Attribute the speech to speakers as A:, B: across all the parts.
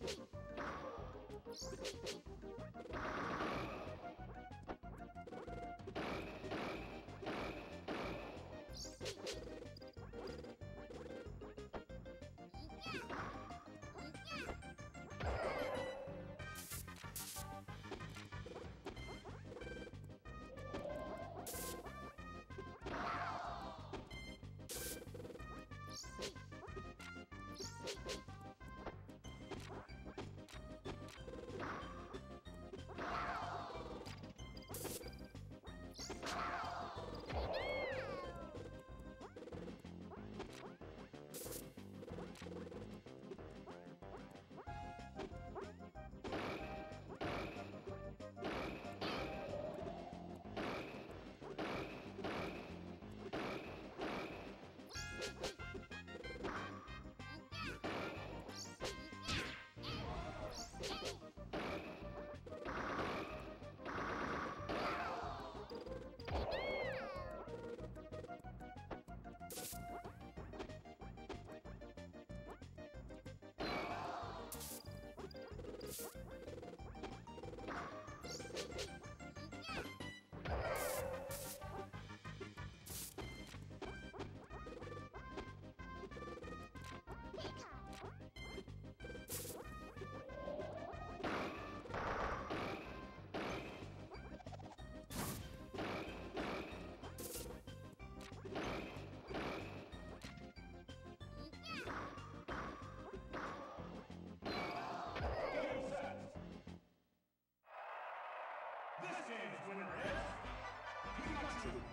A: This game's winner is Pikachu.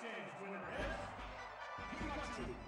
A: Exchange winner is... Pikachu.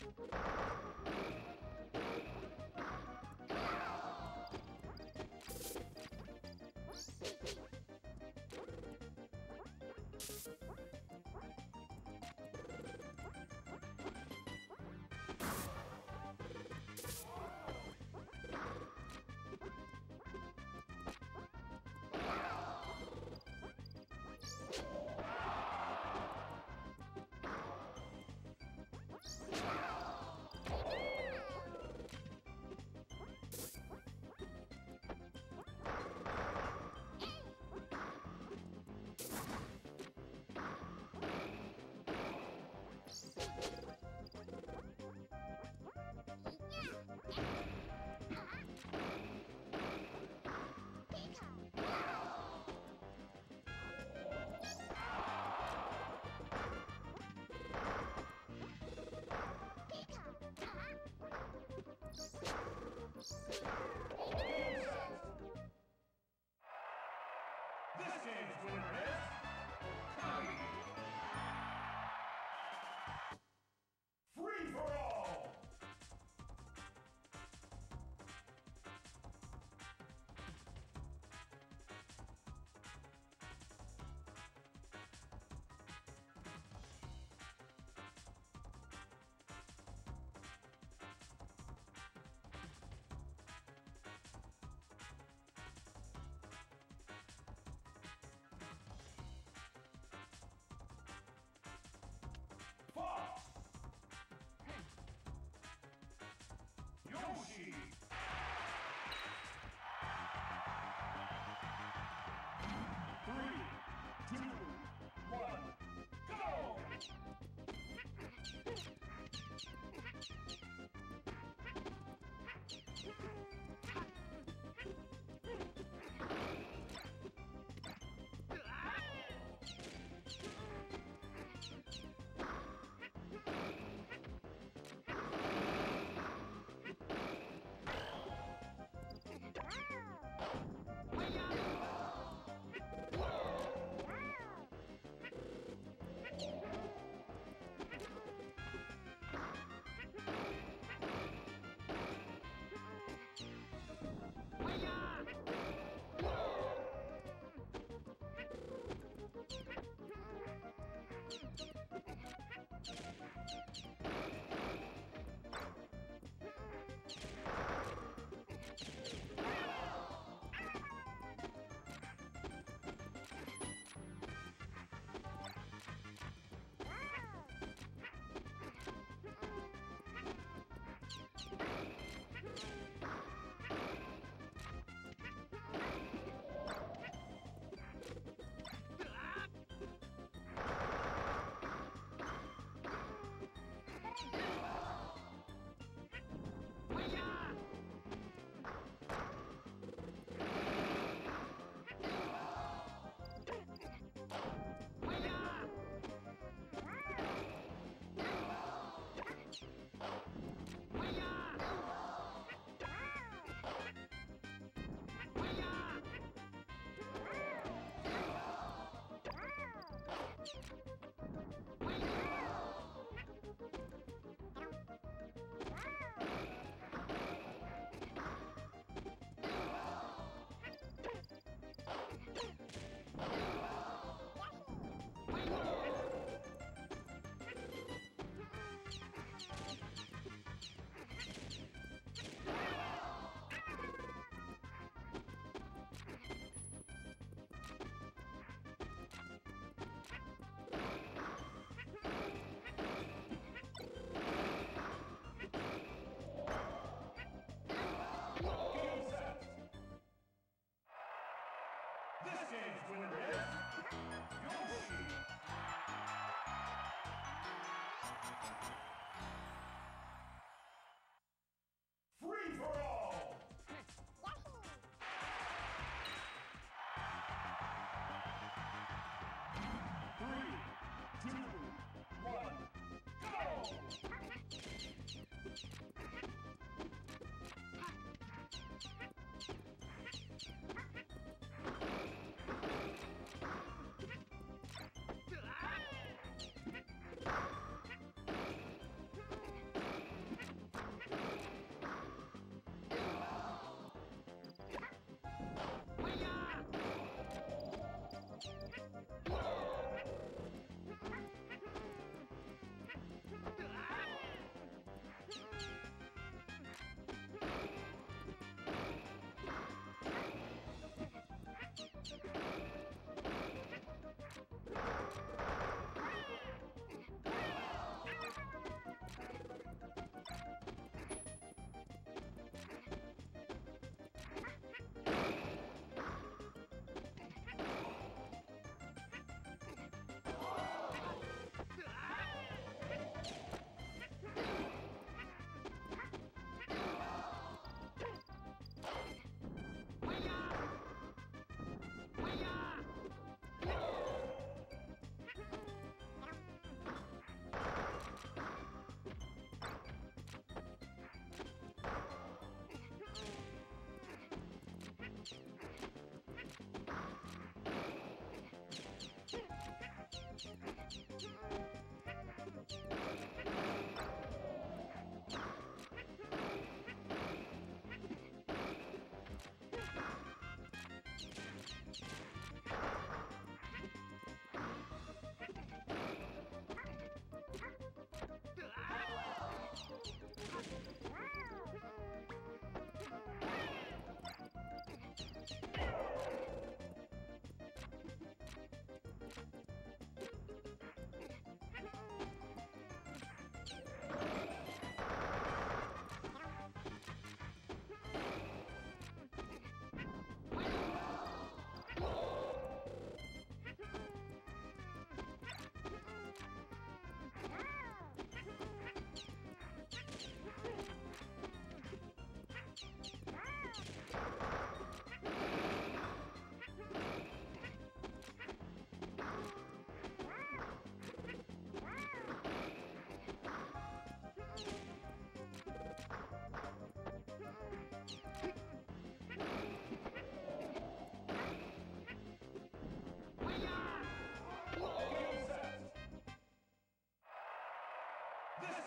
A: Thank Exchange winner is Yoshi.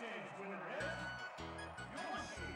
A: Game's winner is Yoshi.